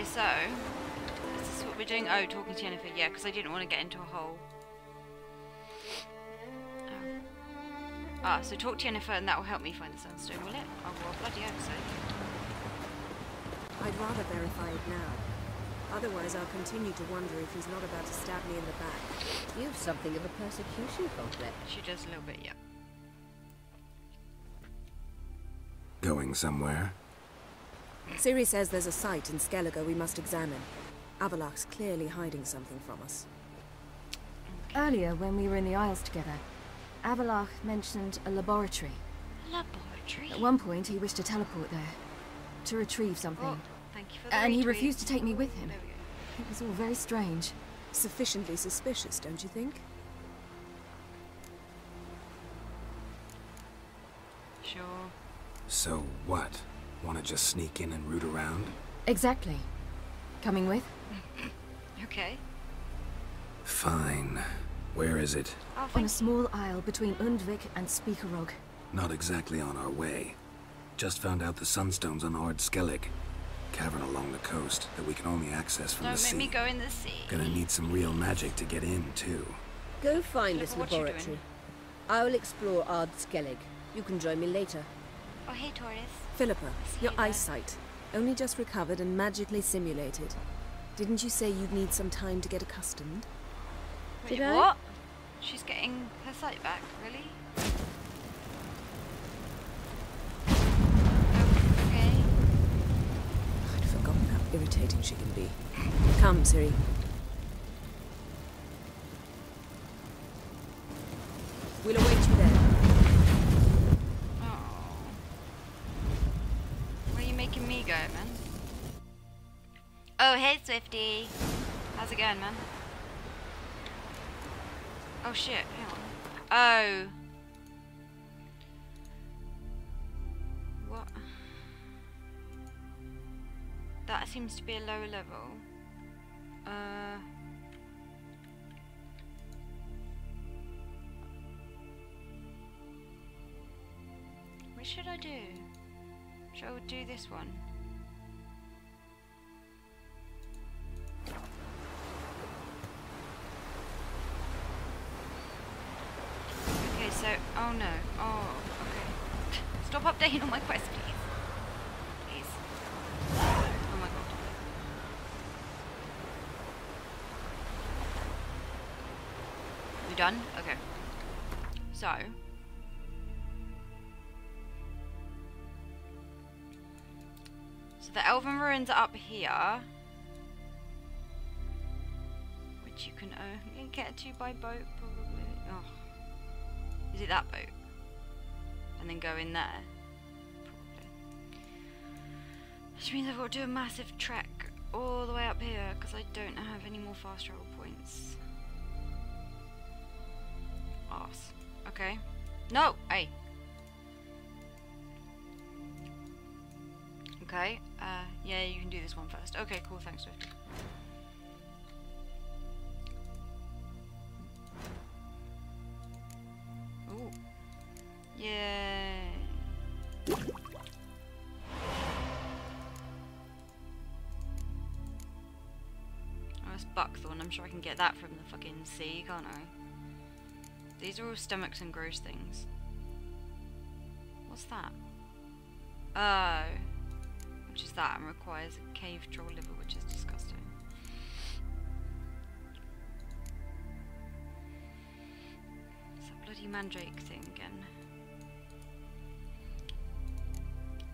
Okay, so is this what we're doing? Oh, talking to Yennefer. Yeah, because I didn't want to get into a hole. Oh. Ah, so talk to Yennefer, and that will help me find the sunstone, will it? Oh, well, bloody hope so. I'd rather verify it now. Otherwise, I'll continue to wonder if he's not about to stab me in the back. You've something of a persecution complex. She does a little bit, yeah. Going somewhere? Ciri says there's a site in Skellige we must examine. Avallac'h's clearly hiding something from us. Earlier, when we were in the Isles together, Avallac'h mentioned a laboratory. Laboratory. At one point, he wished to teleport there, to retrieve something. Oh, thank you for the and he refused to take me with him. There we go. It was all very strange. Sufficiently suspicious, don't you think? Sure. So what? Want to just sneak in and root around? Exactly. Coming with? Okay. Fine. Where is it? Oh, On a small isle between Undvik and Spikeroog. Not exactly on our way. Just found out the sunstone's on Ard Skellig. Cavern along the coast that we can only access from Don't the make sea. me go in the sea. Gonna need some real magic to get in, too. Go find Look this laboratory. I'll explore Ard Skellig. You can join me later. Oh, hey, Taurus. Philippa, your you eyesight. Only just recovered and magically simulated. Didn't you say you'd need some time to get accustomed? Wait, Did I? what? She's getting her sight back, really? Oh, okay. I'd forgotten how irritating she can be. Come, Ciri. We'll await you there. Swifty. How's it going, man? Oh, shit. Oh. What? That seems to be a lower level. Uh. What should I do? Should I do this one? Okay, so oh no, oh okay. Stop updating on my quest, please. Please. Oh my god. Done? Okay. So. So the Elven Ruins are up here. You can only get to by boat, probably. Oh. Is it that boat? And then go in there? Probably. Which means I've got to do a massive trek all the way up here because I don't have any more fast travel points. Arse. Okay. No! Hey! Okay, uh, yeah, you can do this one first. Okay, cool, thanks, Swift. Can get that from the fucking sea, can't I? These are all stomachs and gross things. What's that? Oh. Which is that and requires a cave troll liver, which is disgusting. It's that bloody mandrake thing again.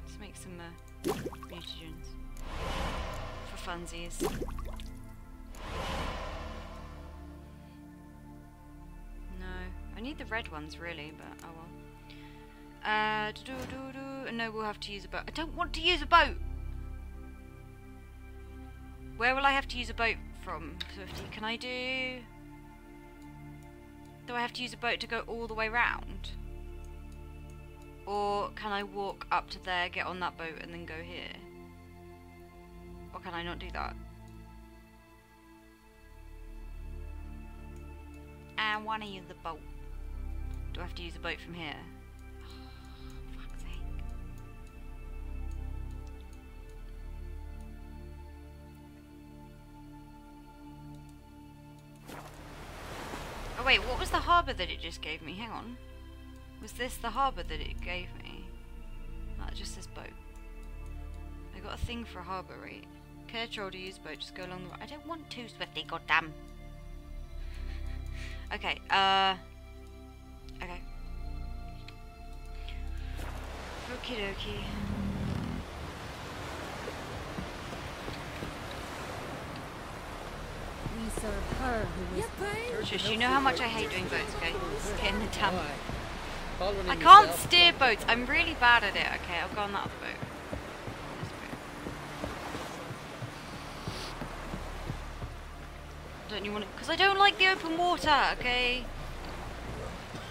Let's make some uh, mutagens. For funsies. The red ones really, but oh well. Uh, do do do. No, we'll have to use a boat. I don't want to use a boat. Where will I have to use a boat from, Swifty? Can I do? Do I have to use a boat to go all the way round? Or can I walk up to there, get on that boat, and then go here? Or can I not do that? I want to use the boat. Do I have to use a boat from here? Oh, fuck's sake. Oh wait, what was the harbour that it just gave me? Hang on. Was this the harbour that it gave me? Not just this boat. I got a thing for a harbour, right? Care troll to use boat, just go along the I don't want to, Swifty, goddamn. okay, uh... Okay. Okie dokie. We serve her who is Shush, you know how much I hate doing boats, okay? Just get in the damn Why? Following I can't steer boats. I'm really bad at it. Okay, I'll go on that other boat. This boat. Don't you want to? Because I don't like the open water. Okay.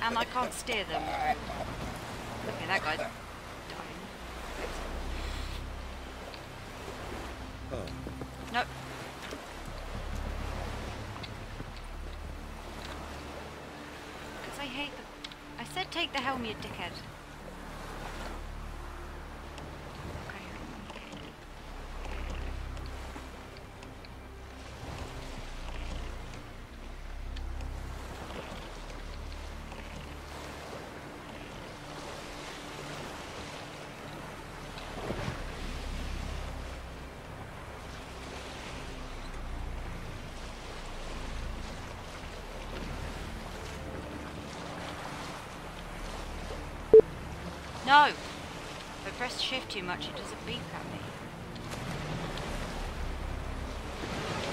And I can't steer them. Okay, that guy's dying. Oh. Nope. Because I hate the... I said take the helm, you dickhead. Okay. No! If I press shift too much, it does a beep at me.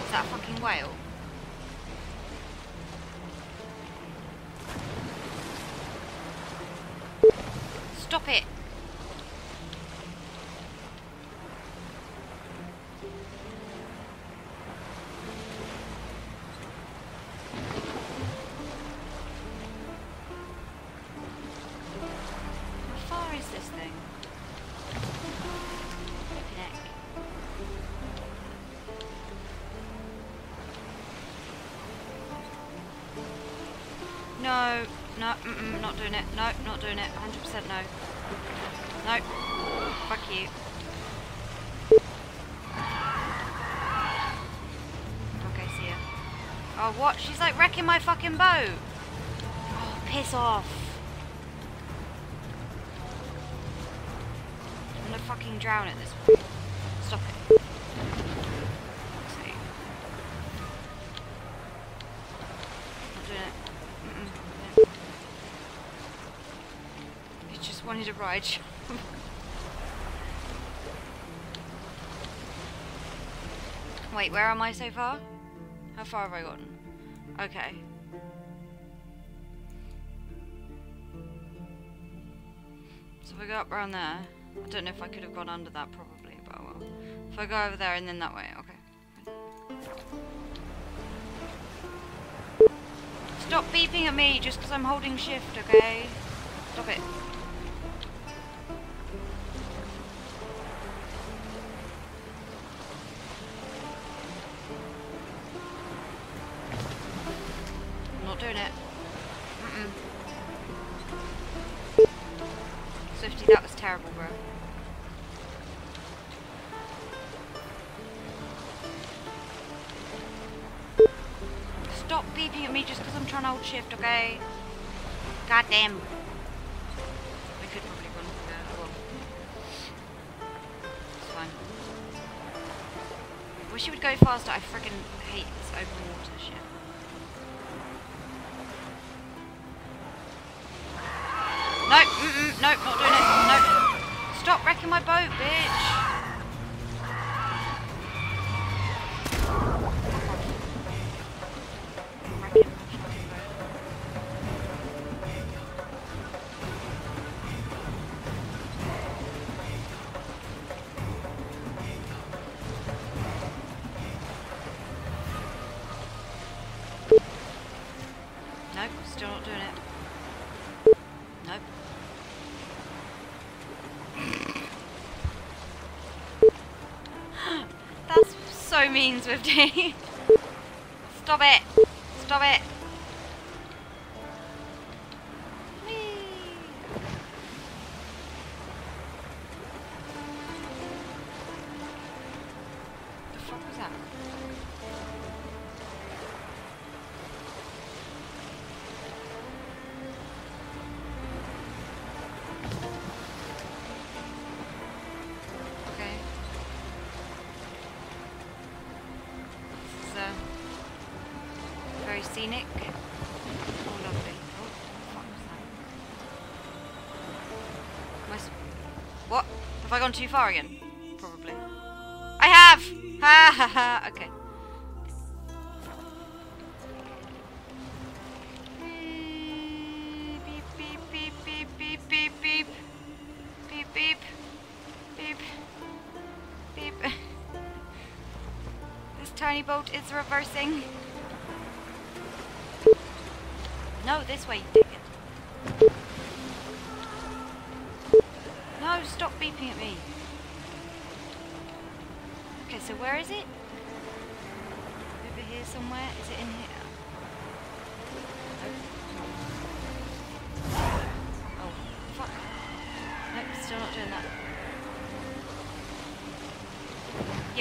Is that a fucking whale? Stop it! Mm -mm, not doing it. No, not doing it. 100% no. No. Fuck you. Okay, see ya. Oh, what? She's like wrecking my fucking boat. Oh, piss off. I'm gonna fucking drown at this point. Stop it. Fuck's sake. Not doing it. Mm-mm. He ride. Wait, where am I so far? How far have I gotten? Okay. So if I go up around there, I don't know if I could have gone under that probably, but I will. If I go over there and then that way, okay. Stop beeping at me just because I'm holding shift, okay? Stop it. Go faster. I freaking hate this open water shit. No, mm-mm, no, not doing it. No. Stop wrecking my boat, bitch. That's so mean, Swifty. Stop it. Stop it. Gone too far again? Probably. I have! Ha ha ha! Okay. Tiny boat is reversing.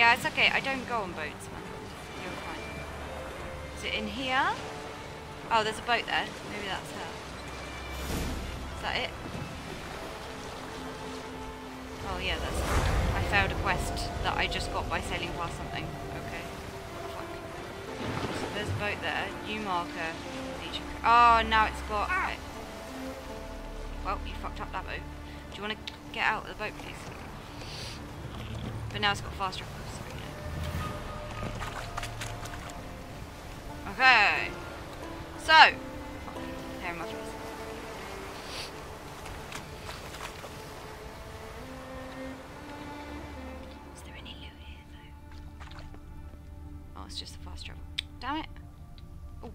Yeah, it's okay. I don't go on boats, man. You're fine. Is it in here? Oh, there's a boat there. Maybe that's her. Is that it? Oh yeah, that's I failed a quest that I just got by sailing past something. Okay. Fuck. So there's a boat there. New marker. Oh, now it's got... Ah. Right. Well, you fucked up that boat. Do you want to get out of the boat, please? But now it's got faster. Okay. So. Hair in my face. Is there any loot here though? Oh, it's just the fast travel. Damn it. Oh.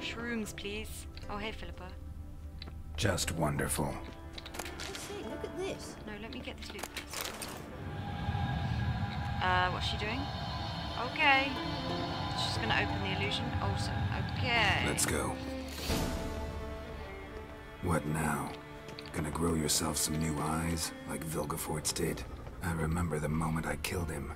Shrooms, please. Oh, hey, Philippa. Just wonderful. Say, look at this. No, let me get this loot, please. Uh, what's she doing? Okay. She's gonna open the illusion. Also, okay. Let's go. What now? Gonna grow yourself some new eyes, like Vilgefortz did? I remember the moment I killed him.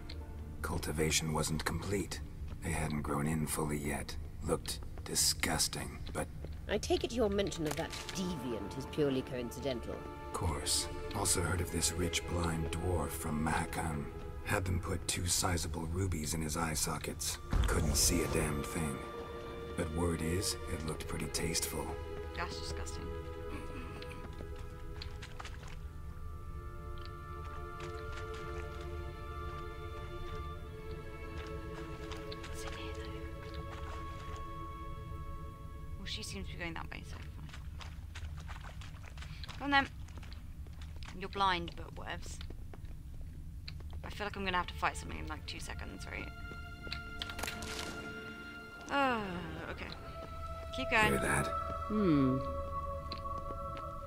Cultivation wasn't complete. They hadn't grown in fully yet. Looked disgusting, but I take it your mention of that deviant is purely coincidental. of course. Also heard of this rich blind dwarf from Mahakam. Had them put two sizable rubies in his eye sockets. Couldn't see a damn thing. But word is, it looked pretty tasteful. That's disgusting. Well, she seems to be going that way, so fine. Come on then. You're blind, but whatevs. I feel like I'm gonna have to fight something in like two seconds, right? Oh, okay. Keep going. Hear that? Hmm.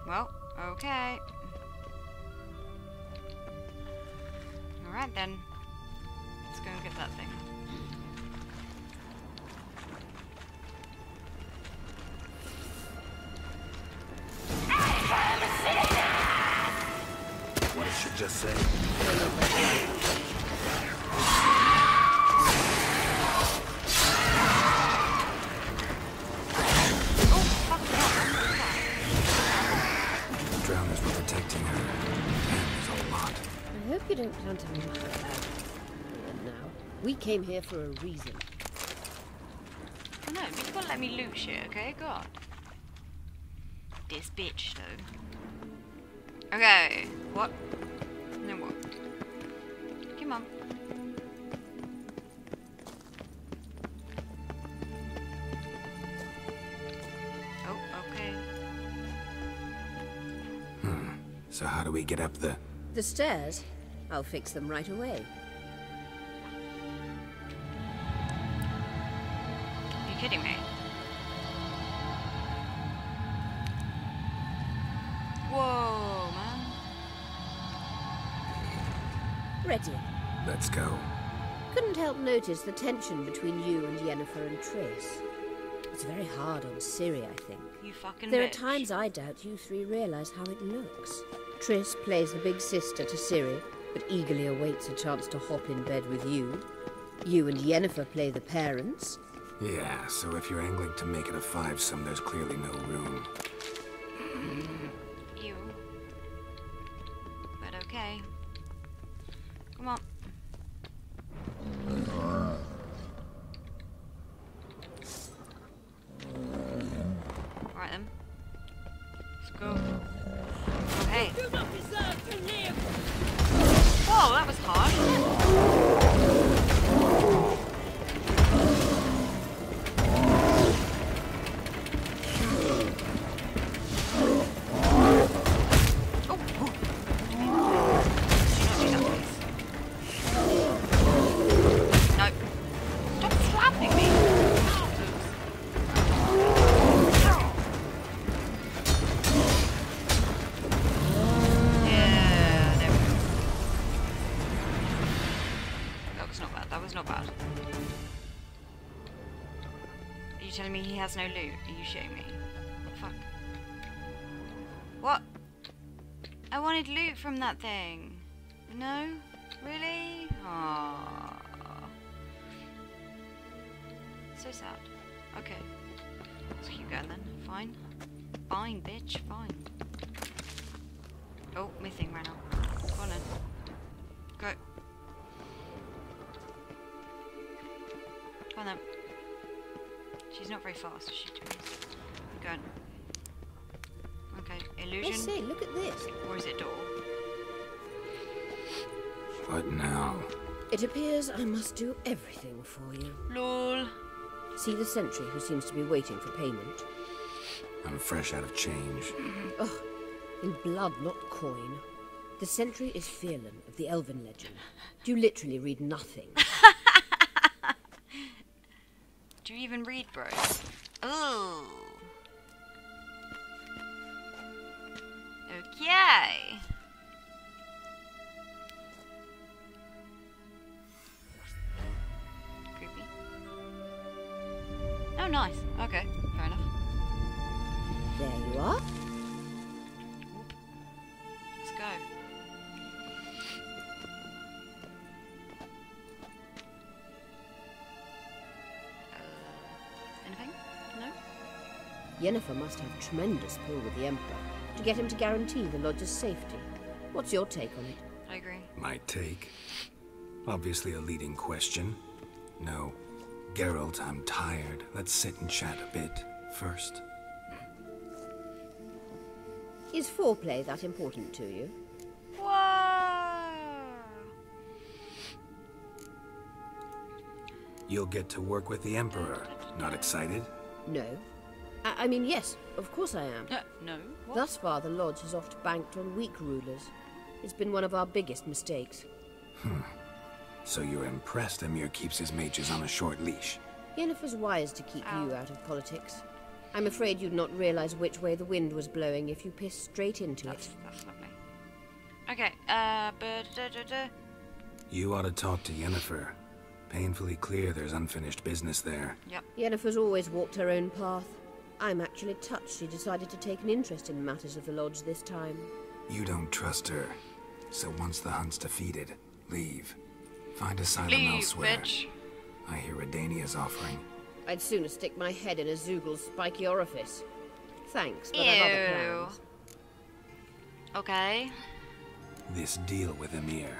Well, okay. Alright then. Let's go and get that thing. What it should just say. Don't plan to muck about now. We came here for a reason. no. No, you've got to let me loot shit, okay? God. This bitch, though. Okay. What? No what? Come on. Oh, okay. Hmm. So how do we get up the... The stairs? I'll fix them right away. Are you kidding me? Whoa, man. Ready. Let's go. Couldn't help notice the tension between you and Yennefer and Triss. It's very hard on Ciri, I think. You fucking There are times I doubt you three realize how it looks. Triss plays the big sister to Ciri, but eagerly awaits a chance to hop in bed with you. You and Yennefer play the parents. Yeah, so if you're angling to make it a five-some, there's clearly no room. Ew. But okay. Come on. He has no loot? Are you shitting me? Fuck? What? I wanted loot from that thing. No? Fast, is she? Go on. Okay, illusion. look at this. Or is it door? What now? It appears I must do everything for you. LOL. See the sentry who seems to be waiting for payment? I'm fresh out of change. Ugh, oh, in blood, not coin. The sentry is Fearlan of the Elven legend. Do you literally read nothing? Do you even read, bro? Ooh. Okay. Creepy. Oh, nice. Okay, fair enough. There you are. Yennefer must have tremendous pull with the Emperor to get him to guarantee the lodge's safety. What's your take on it? I agree. My take? Obviously a leading question. No. Geralt, I'm tired. Let's sit and chat a bit first. Is foreplay that important to you? Whoa! You'll get to work with the Emperor. Not excited? No. I, I mean, yes, of course I am. Uh, no. What? Thus far, the lodge has oft banked on weak rulers. It's been one of our biggest mistakes. Hmm. So you're impressed Emhyr keeps his mages on a short leash? Yennefer's wise to keep Ow. you out of politics. I'm afraid you'd not realize which way the wind was blowing if you pissed straight into That's, it. that's lovely. Okay, uh, but, da, da, da. You ought to talk to Yennefer. Painfully clear there's unfinished business there. Yep. Yennefer's always walked her own path. I'm actually touched she decided to take an interest in matters of the lodge this time. You don't trust her. So once the hunt's defeated, leave. Find asylum Leave, elsewhere. bitch. I hear Redania's offering. I'd sooner stick my head in a Zeugl's spiky orifice. Thanks, but I've other Ew. plans. Okay. This deal with Emhyr.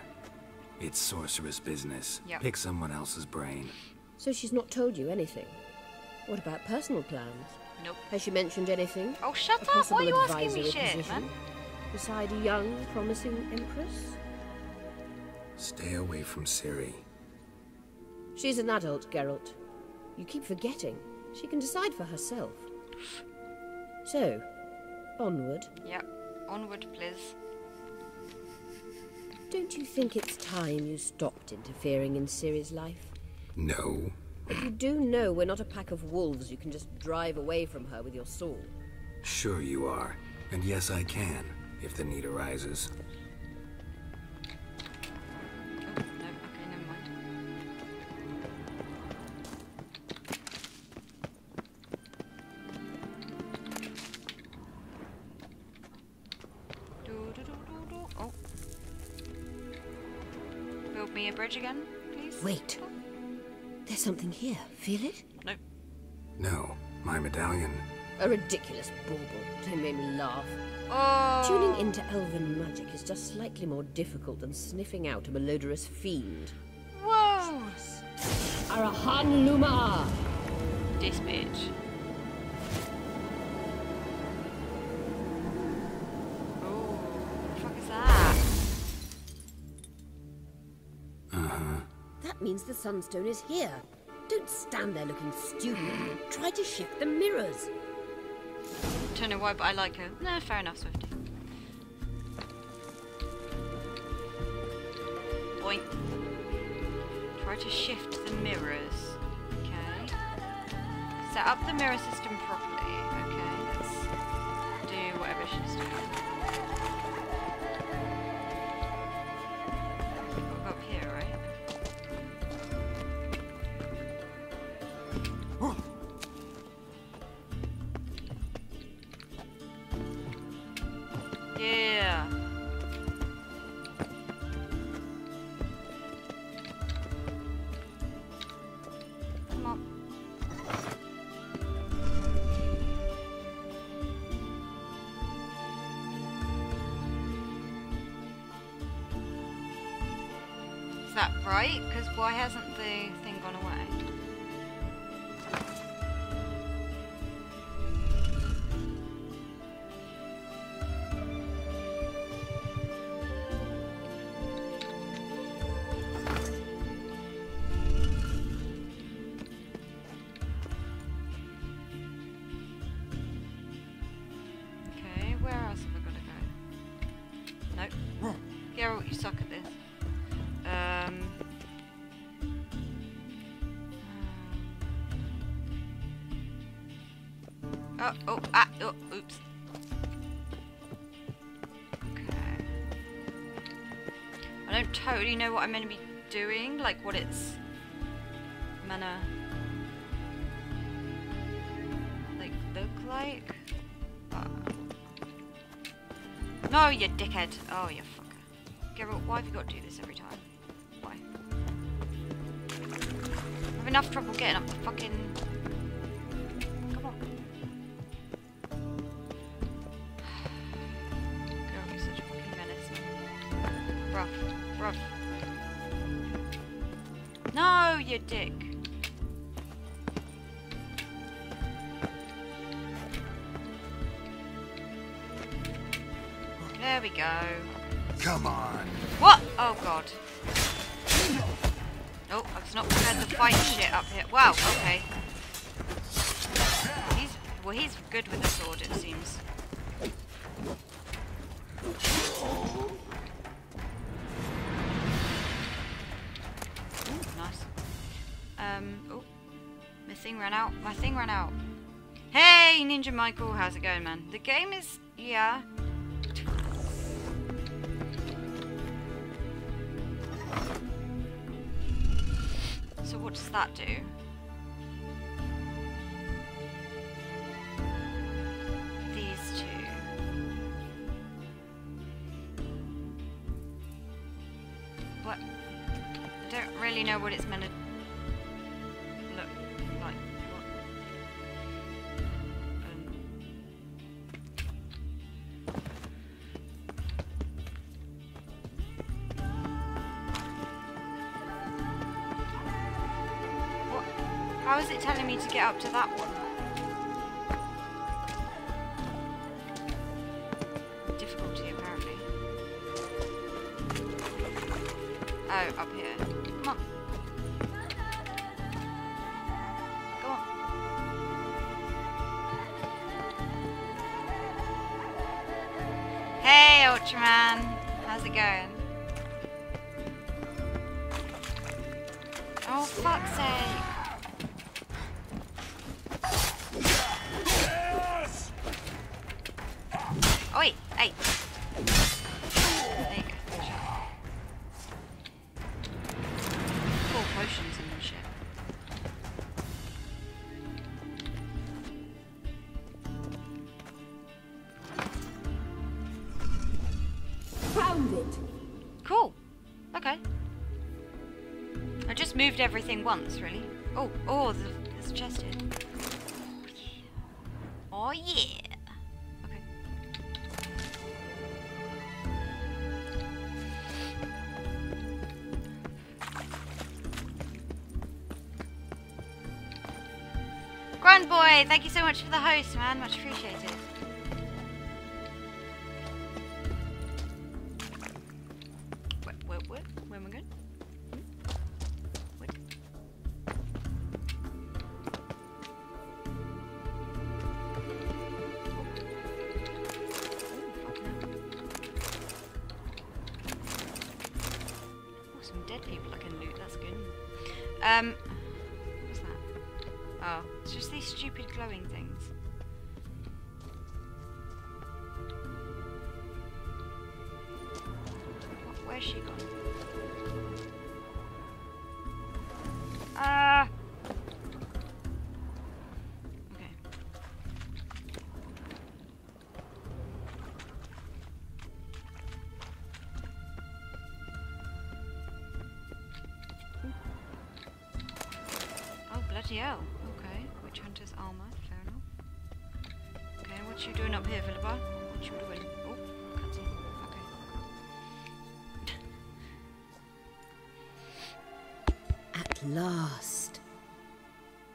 It's sorceress business. Yep. Pick someone else's brain. So she's not told you anything? What about personal plans? Nope. Has she mentioned anything? Oh, shut a up! Why are you asking me advisory shit, position? man? Beside a young, promising empress? Stay away from Ciri. She's an adult, Geralt. You keep forgetting. She can decide for herself. So, onward. Yep. Onward, please. Don't you think it's time you stopped interfering in Ciri's life? No. But you do know we're not a pack of wolves you can just drive away from her with your sword. Sure you are. And yes, I can, if the need arises. Here. Feel it? No. No, my medallion. A ridiculous bauble. Don't make me laugh. Oh. Tuning into elven magic is just slightly more difficult than sniffing out a malodorous fiend. Whoa. Arahan Luma! This bitch. Oh, what the fuck is that? Uh-huh. That means the Sunstone is here. Don't stand there looking stupid. Try to shift the mirrors. Don't know why, but I like her. Nah, fair enough, Swifty. Boink. Try to shift the mirrors. Okay. Set up the mirror system properly. Okay, let's do whatever she's doing. Right? Because why hasn't the I don't totally know what I'm going to be doing, like what it's gonna like look like. No, you dickhead. Oh, you fucker. Geralt, why have you got to do this every time? Why? I have enough trouble getting up the fucking... No, you dick. There we go. Come on. What? Oh god. Oh, I was not prepared to fight shit up here. Wow, okay. He's well he's good with the sword it seems. Thing ran out. Hey Ninja Michael, how's it going man? The game is yeah. So what does that do? These two. What? I don't really know what it's meant to me to get up to that one? Okay. I just moved everything once, really. Oh, oh, there's a, chest here. Oh yeah. Okay. Grand boy, thank you so much for the host, man. Much appreciated. Witch hunter's armor. Fair enough. Okay, what you doing up here, Philippa? What you doing? Oh, cutscene. Okay. At last.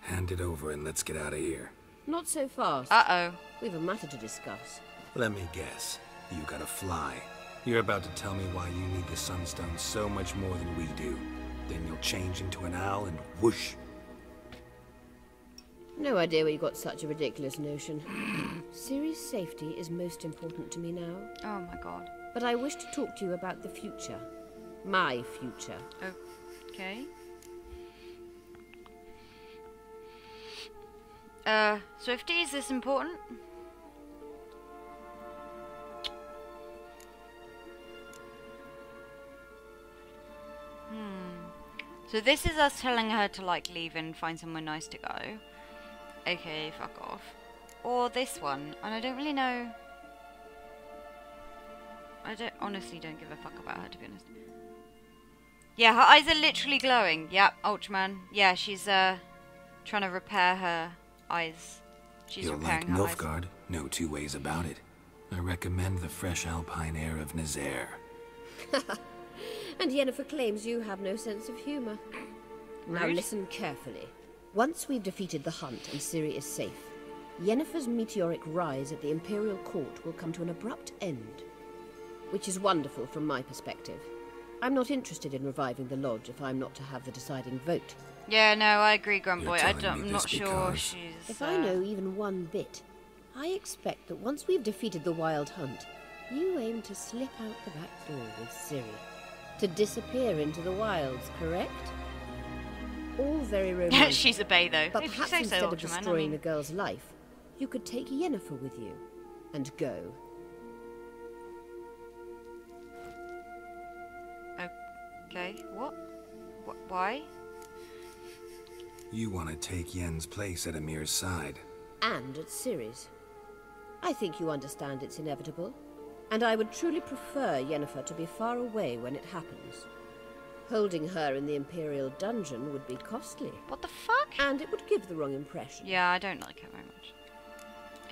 Hand it over and let's get out of here. Not so fast. Uh-oh. We've a matter to discuss. Let me guess. You gotta fly. You're about to tell me why you need the Sunstone so much more than we do. Then you'll change into an owl and whoosh. No idea where you got such a ridiculous notion. Ciri's safety is most important to me now. Oh my god. But I wish to talk to you about the future. My future. Okay. Uh, Swifty, is this important? Hmm. So this is us telling her to like leave and find somewhere nice to go. Okay, fuck off. Or this one, and I don't really know. I don't honestly don't give a fuck about her to be honest. Yeah, her eyes are literally glowing. Yep, Ultraman. Yeah, she's uh trying to repair her eyes. She's You're repairing like her eyes. Nilfgaard, no two ways about it. I recommend the fresh alpine air of Nazair. And Yennefer claims you have no sense of humour. Now listen carefully. Once we've defeated the hunt and Ciri is safe, Yennefer's meteoric rise at the Imperial Court will come to an abrupt end. Which is wonderful from my perspective. I'm not interested in reviving the Lodge if I'm not to have the deciding vote. Yeah, no, I agree, Grunt You're Boy. I don't, I'm not sure because- she's. If uh, I know even one bit, I expect that once we've defeated the Wild Hunt, you aim to slip out the back door with Ciri. To disappear into the wilds, correct? All very romantic. she's a bay though. But if you perhaps say instead so, of Ultraman. I destroying mean, the girl's life, you could take Yennefer with you and go. okay, what? Wh- why? You want to take Yen's place at Emhyr's side. And at Ciri's. I think you understand it's inevitable, and I would truly prefer Yennefer to be far away when it happens. Holding her in the Imperial dungeon would be costly, What the fuck? and it would give the wrong impression. Yeah, I don't like her very much.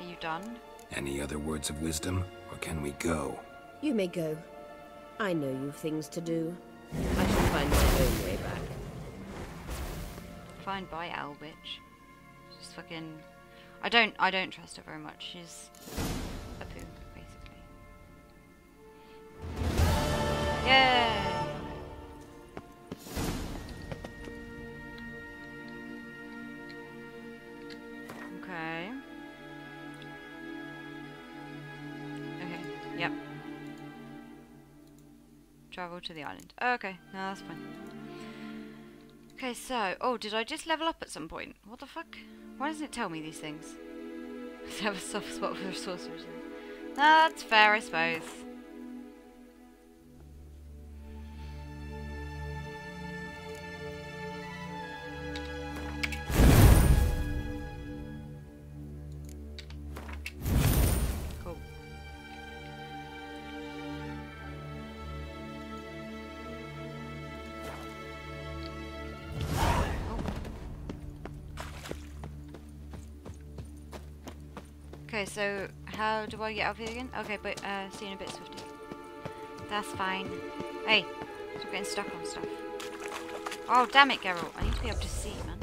Are you done? Any other words of wisdom, or can we go? You may go. I know you've things to do. I shall find my own way back. Fine, bye, owl bitch. Just fucking. I don't. I don't trust her very much. She's a poo, basically. Yay! Travel to the island. Okay. No, that's fine. Okay, so, oh, did I just level up at some point? What the fuck? Why doesn't it tell me these things? Have a soft spot for sorcerers. That's fair, I suppose. So how do I get out of here again? Okay, but uh, see you in a bit, Swifty. That's fine. Hey, stop getting stuck on stuff. Oh, damn it, Geralt. I need to be able to see, man.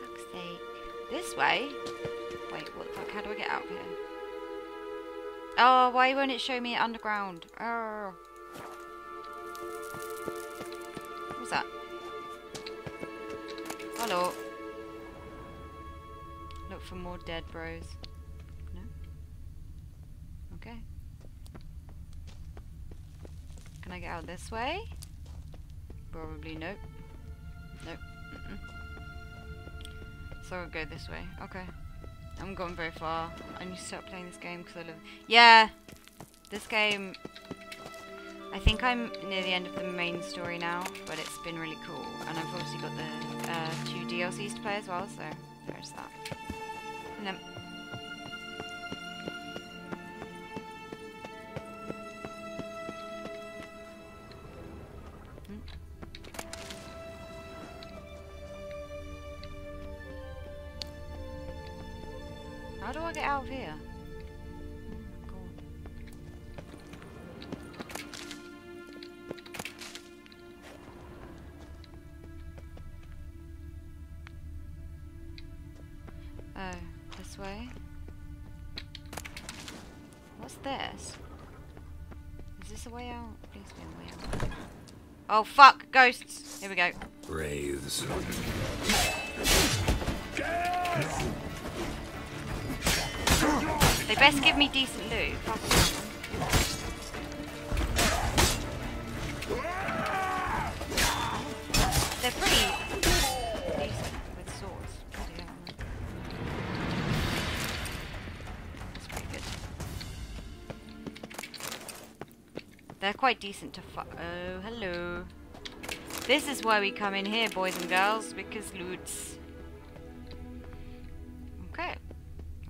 Fuck's sake. This way? Wait, what the fuck? How do I get out of here? Oh, why won't it show me underground? Oh. What's that? Hello. For more dead bros. No? Okay. Can I get out this way? Probably nope. Nope. Mm-mm. So I'll go this way. Okay. I'm going very far. I need to stop playing this game because I live. Yeah! This game. I think I'm near the end of the main story now, but it's been really cool. And I've obviously got the uh, two DLCs to play as well, so there's that. And Oh fuck! Ghosts! Here we go. Wraiths. They best give me decent loot. They're quite decent to Oh, hello. This is why we come in here, boys and girls, because loots. Okay.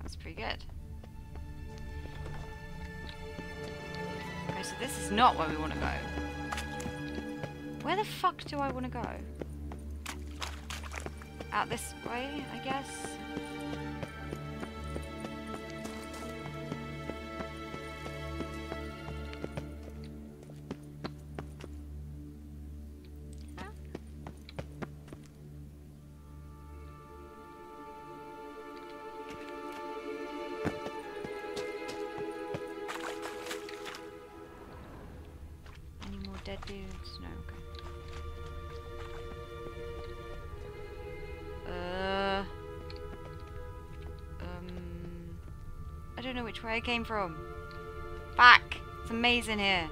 That's pretty good. Okay, so this is not where we want to go. Where the fuck do I want to go? Out this way, I guess? I came from. Back! It's amazing here.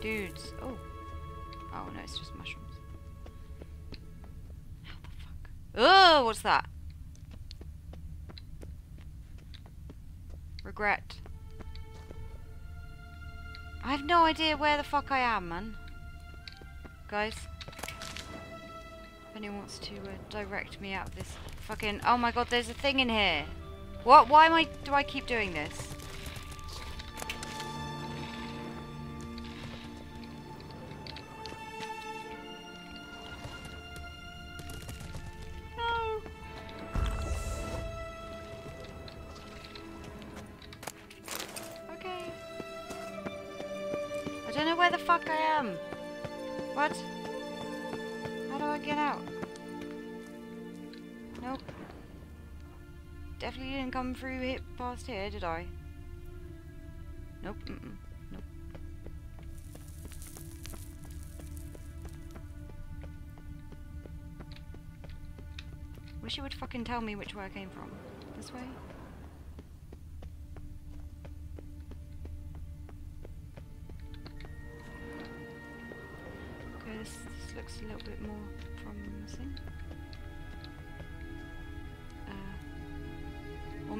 Dudes. Oh. Oh no, it's just mushrooms. How the fuck? Oh, what's that? Regret. I have no idea where the fuck I am, man. Guys. If anyone wants to uh, direct me out of this fucking... Oh my god, there's a thing in here. What? Why am I... Do I keep doing this? Through hit past here, did I? Nope. Mm -mm. Nope. Wish it would fucking tell me which way I came from. This way?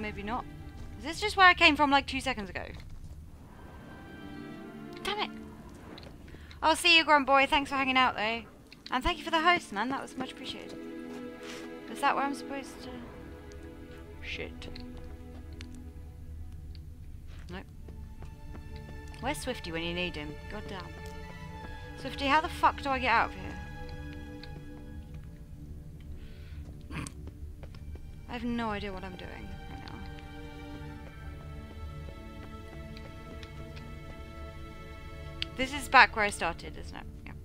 Maybe not. Is this just where I came from like two seconds ago? Damn it! I'll see you, Grunt Boy. Thanks for hanging out, though. And thank you for the host, man. That was much appreciated. Is that where I'm supposed to... Shit. Nope. Where's Swifty when you need him? God damn. Swifty, how the fuck do I get out of here? I have no idea what I'm doing This is back where I started, isn't it? Yep.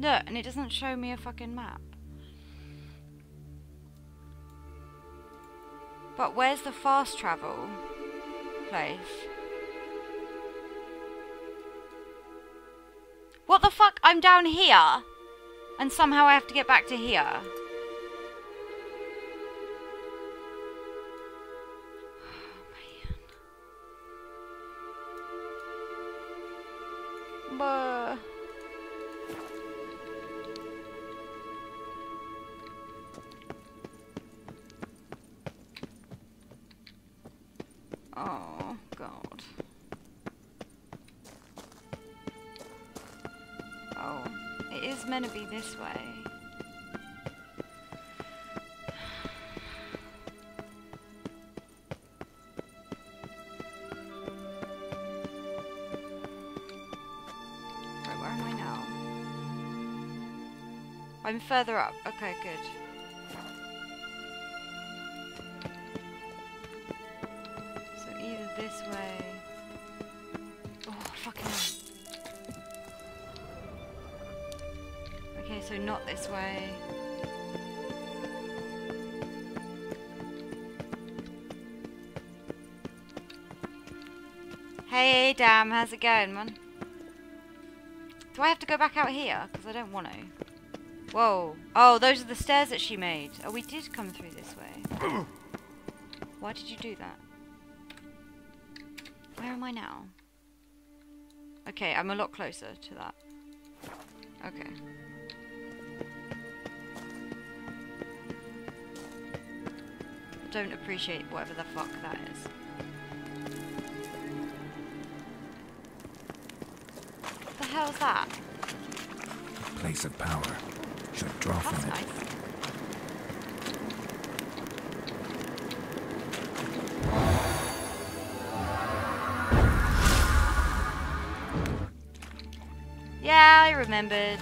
Look, and it doesn't show me a fucking map. But where's the fast travel place? What the fuck? I'm down here, and somehow I have to get back to here. Oh, it is meant to be this way. Where am I now? I'm further up. Okay, good. This way. Hey, damn, how's it going, man? Do I have to go back out here? Because I don't want to. Whoa. Oh, those are the stairs that she made. Oh, we did come through this way. Why did you do that? Where am I now? Okay, I'm a lot closer to that. Okay. Don't appreciate whatever the fuck that is. What the hell's that? Place of power. Should draw That's from it. Yeah, I remembered.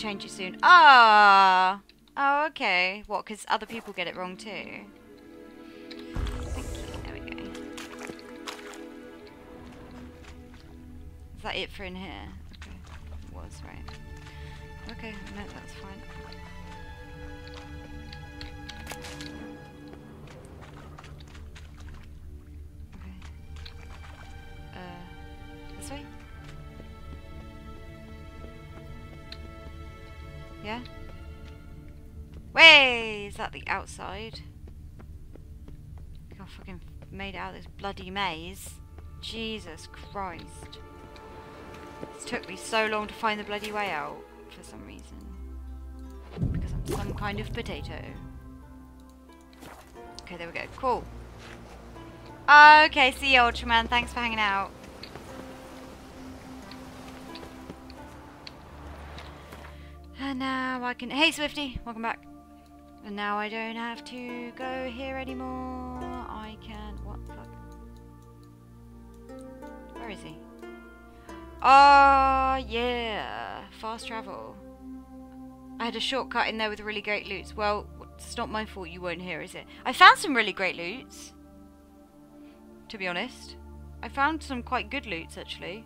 Change it soon. Ah! Oh, okay. What, because other people get it wrong too? Thank you. There we go. Is that it for in here? Yeah? Way! Is that the outside? I fucking made out of this bloody maze. Jesus Christ. It took me so long to find the bloody way out for some reason. Because I'm some kind of potato. Okay, there we go. Cool. Okay, see you, Ultraman. Thanks for hanging out. And now I can... Hey, Swifty! Welcome back. And now I don't have to go here anymore. I can... What the fuck? Where is he? Oh, yeah. Fast travel. I had a shortcut in there with really great loots. Well, it's not my fault you weren't here, is it? I found some really great loots. To be honest. I found some quite good loots, actually.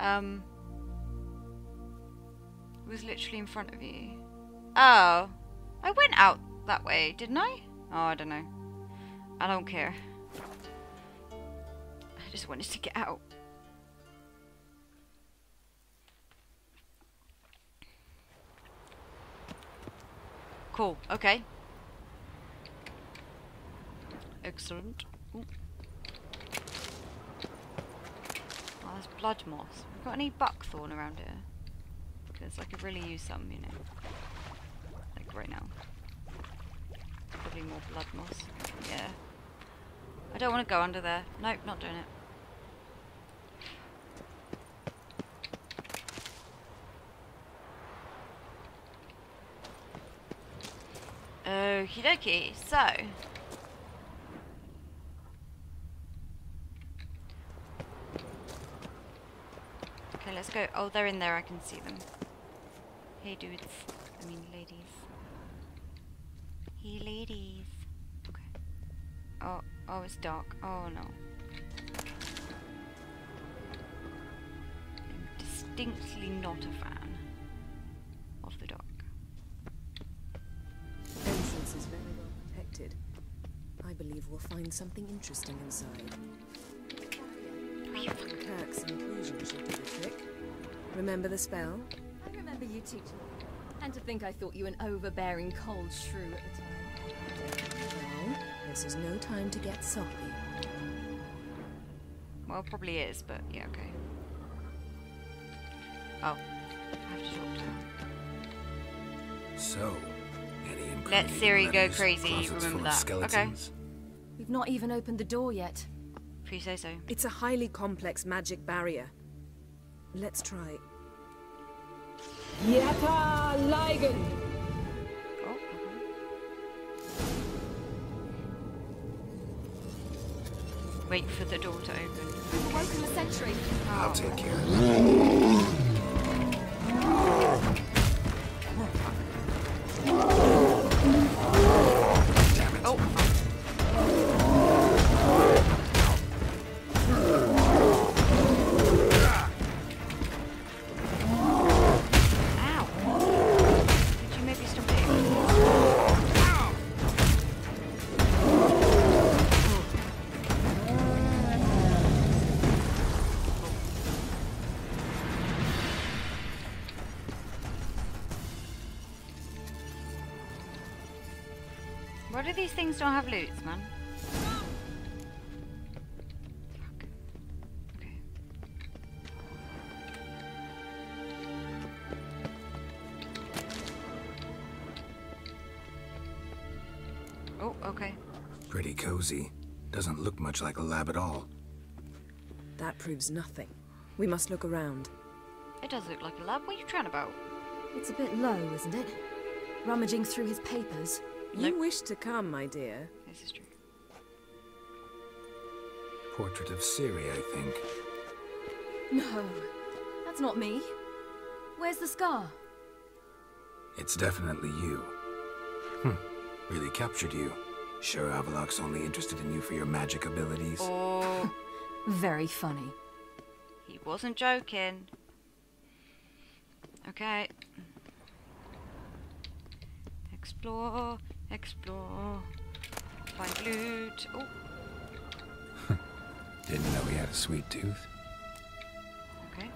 Um... Was literally in front of you. Oh. I went out that way, didn't I? Oh, I don't know. I don't care. I just wanted to get out. Cool, okay. Excellent. Ooh. Oh, there's blood moss. Have got any buckthorn around here? Because I could really use some, you know. Like right now. Probably more blood moss. Yeah. I don't want to go under there. Nope, not doing it. Okie dokie, so. Okay, let's go. Oh, they're in there, I can see them. Hey dudes. I mean ladies. Hey ladies. Okay. Oh, oh, it's dark. Oh no. I'm distinctly not a fan of the dark. Entrance is very well protected. I believe we'll find something interesting inside. And inclusion should do the trick. Remember the spell? I remember you teaching me. And to think I thought you an overbearing cold shrew at the time. Well, this is no time to get soppy. Well, probably is, but yeah, okay. Oh, I have to talk to her. So, Any Let Ciri go crazy, remember full of that. Okay. We've not even opened the door yet. If you say so. It's a highly complex magic barrier. Let's try. Yata Ligen! Oh, okay. Wait for the door to open. We've awoken the. I'll take care things don't have loots, man? Oh, okay. Pretty cozy. Doesn't look much like a lab at all. That proves nothing. We must look around. It does look like a lab. What are you trying about? It's a bit low, isn't it? Rummaging through his papers. You wish to come, my dear. This is true. Portrait of Ciri, I think. No, that's not me. Where's the scar? It's definitely you. Hmm. Really captured you. Sure Avallac'h's only interested in you for your magic abilities. Oh, Very funny. he wasn't joking. Okay. Explore, explore. Find loot. Oh, Didn't know he had a sweet tooth. okay.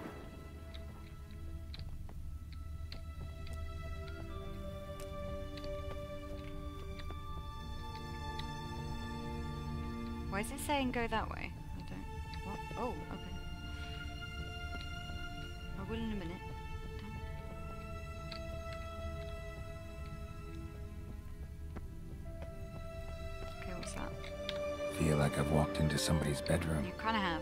Why is it saying go that way? I don't. What? Oh, okay. I will in a minute. I've walked into somebody's bedroom. You kind of have.